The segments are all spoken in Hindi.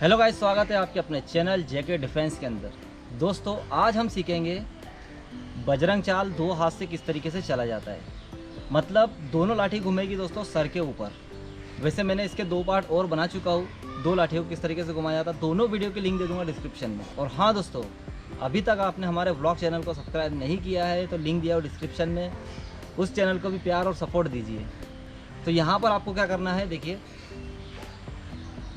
हेलो गाइस स्वागत है आपके अपने चैनल जेके डिफेंस के अंदर। दोस्तों, आज हम सीखेंगे बजरंग चाल दो हाथ से किस तरीके से चला जाता है। मतलब दोनों लाठी घूमेगी दोस्तों सर के ऊपर। वैसे मैंने इसके दो पार्ट और बना चुका हूँ। दो लाठियों को किस तरीके से घुमाया जाता दोनों वीडियो की लिंक दे दूँगा डिस्क्रिप्शन में। और हाँ दोस्तों, अभी तक आपने हमारे ब्लॉग चैनल को सब्सक्राइब नहीं किया है तो लिंक दिया हो डिस्क्रिप्शन में। उस चैनल को भी प्यार और सपोर्ट दीजिए। तो यहाँ पर आपको क्या करना है, देखिए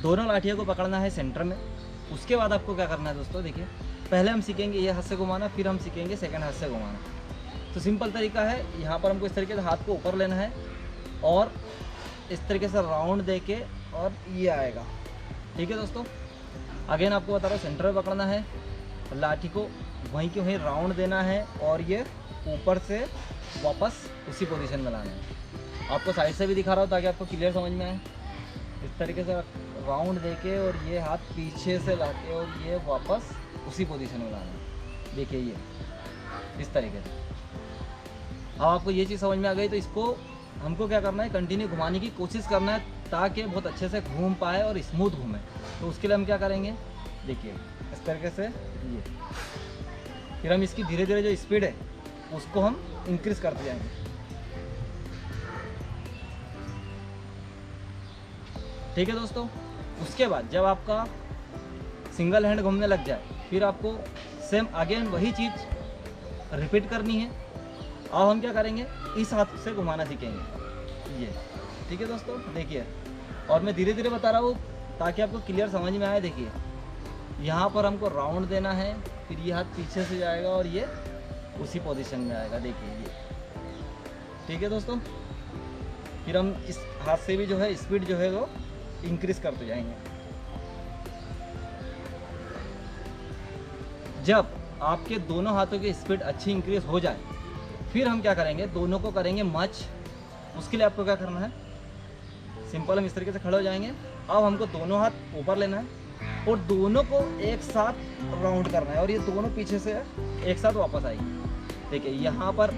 दोनों लाठियों को पकड़ना है सेंटर में। उसके बाद आपको क्या करना है दोस्तों, देखिए, पहले हम सीखेंगे ये हाथ से घुमाना, फिर हम सीखेंगे सेकंड हाथ से घुमाना। तो सिंपल तरीका है, यहाँ पर हमको इस तरीके से हाथ को ऊपर लेना है और इस तरीके से राउंड दे के और ये आएगा। ठीक है दोस्तों? अगेन आपको बता रहा हूँ सेंटर में पकड़ना है, लाठी को वहीं के वहीं राउंड देना है और ये ऊपर से वापस उसी पोजीशन में लाना है। आपको साइड से भी दिखा रहा हूँ ताकि आपको क्लियर समझ में आए। इस तरीके से राउंड देके और ये हाथ पीछे से लाके और ये वापस उसी पोजीशन में लाना है। देखिए ये, इस तरीके से। अब आपको ये चीज़ समझ में आ गई तो इसको हमको क्या करना है कंटिन्यू घुमाने की कोशिश करना है ताकि बहुत अच्छे से घूम पाए और स्मूथ घूमे। तो उसके लिए हम क्या करेंगे, देखिए, इस तरीके से ये। फिर हम इसकी धीरे धीरे जो स्पीड है, उसको हम इंक्रीज करते जाएँगे। ठीक है दोस्तों? उसके बाद जब आपका सिंगल हैंड घूमने लग जाए, फिर आपको सेम अगेन वही चीज़ रिपीट करनी है। अब हम क्या करेंगे? इस हाथ से घुमाना सीखेंगे। ये। ठीक है दोस्तों? देखिए। और मैं धीरे धीरे बता रहा हूँ, ताकि आपको क्लियर समझ में आए। देखिए। यहाँ पर हमको राउंड देना है, फिर ये हाथ पीछे से जाएगा और ये उसी पोजीशन में आएगा। देखिए ये। ठीक है दोस्तों? फिर हम इस हाथ से भी जो है स्पीड जो है वो इंक्रीज करते जाएँगे। जब आपके दोनों हाथों की स्पीड अच्छी इंक्रीज हो जाए, फिर हम क्या करेंगे? दोनों को करेंगे मच उसके लिए आपको क्या करना है? सिंपल हम इस तरीके से खड़े हो जाएँगे। अब हमको दोनों हाथ ऊपर लेना है और दोनों को एक साथ राउंड करना है और ये दोनों पीछे से एक साथ वापस आएगी। देखिए, यहाँ पर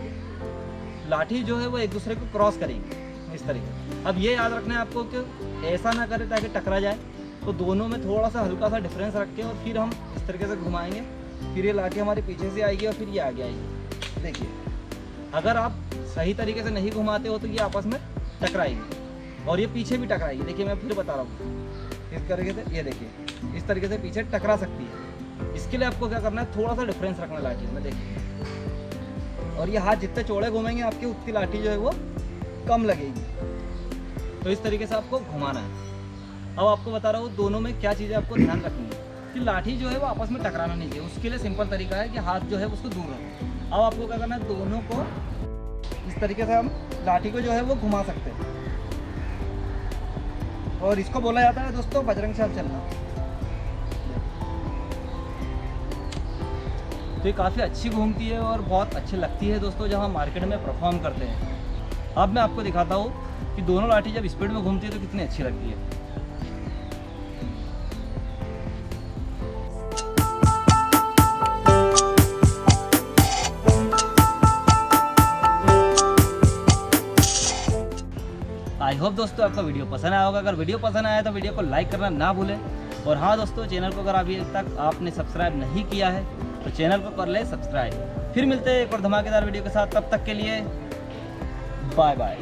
लाठी जो है वो एक दूसरे को क्रॉस करेगी। इस तरीके अब ये याद रखना है आपको कि ऐसा ना करे ताकि टकरा जाए। तो दोनों में थोड़ा सा हल्का सा डिफरेंस रख के और फिर हम इस तरीके से घुमाएँगे। फिर ये लाठी हमारे पीछे से आएगी और फिर ये आगे आएगी। देखिए, अगर आप सही तरीके से नहीं घुमाते हो तो ये आपस में टकराएगी और ये पीछे भी टकराएगी। देखिए, मैं फिर बता रहा हूँ। इस तरीके से, ये देखिए, इस तरीके से पीछे टकरा सकती है। इसके लिए आपको क्या करना है? थोड़ा सा डिफरेंस रखना लाठी में, देखिए। और ये हाथ जितने चौड़े घूमेंगे, आपकी उतनी लाठी जो है वो कम लगेगी। तो इस तरीके से आपको घुमाना है। अब आपको बता रहा हूँ, दोनों में क्या चीज़ें आपको ध्यान रखनी है। कि लाठी जो है वो आपस में टकराना नहीं चाहिए। उसके लिए सिंपल तरीका है कि हाथ जो है उसको दूर रखो। अब आपको क्या करना है, दोनों को इस तरीके से हम लाठी को जो है वो घुमा सकते हैं। और इसको बोला जाता है दोस्तों, बजरंग चाल चलना। तो ये काफ़ी अच्छी घूमती है और बहुत अच्छी लगती है दोस्तों, जब हम मार्केट में परफॉर्म करते हैं। अब मैं आपको दिखाता हूँ कि दोनों लाठी जब स्पीड में घूमती है तो कितनी अच्छी लगती है। आई होप दोस्तों आपका वीडियो पसंद आया होगा। अगर वीडियो पसंद आया तो वीडियो को लाइक करना ना भूलें। और हाँ दोस्तों, चैनल को अगर अभी तक आपने सब्सक्राइब नहीं किया है तो चैनल को कर ले सब्सक्राइब फिर मिलते हैं एक और धमाकेदार वीडियो के साथ। तब तक के लिए Bye bye.